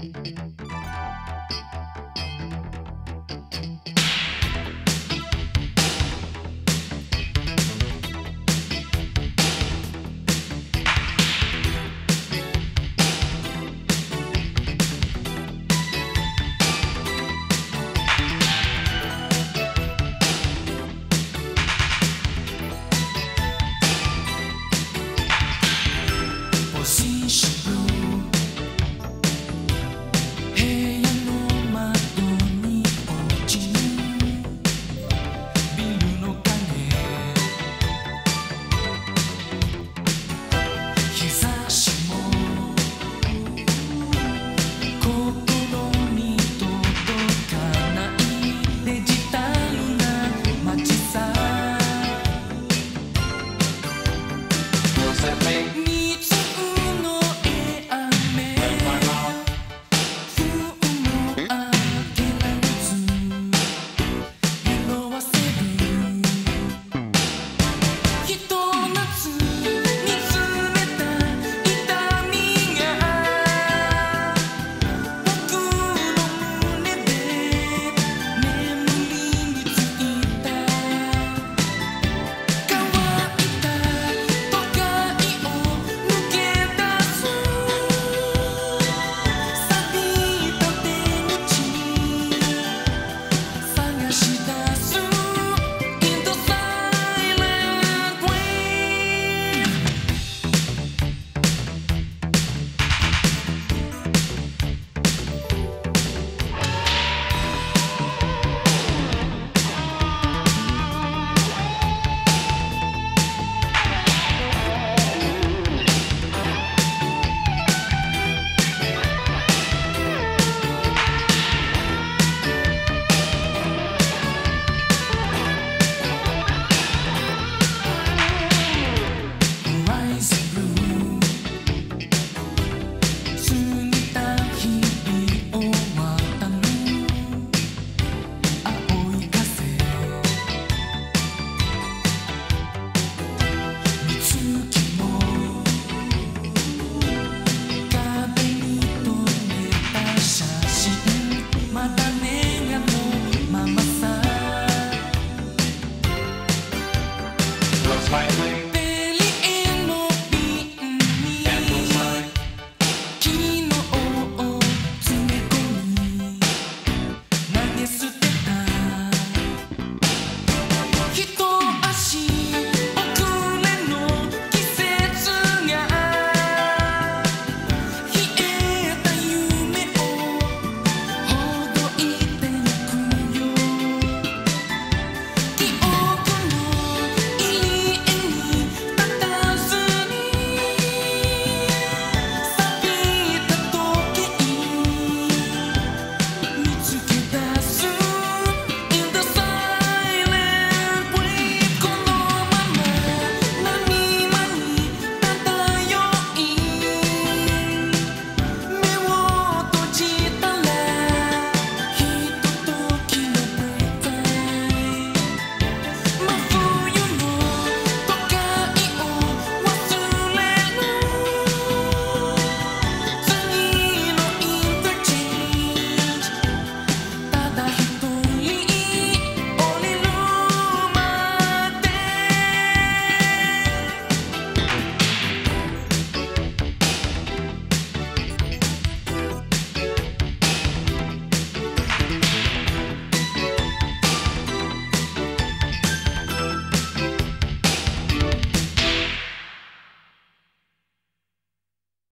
Bye. Despite my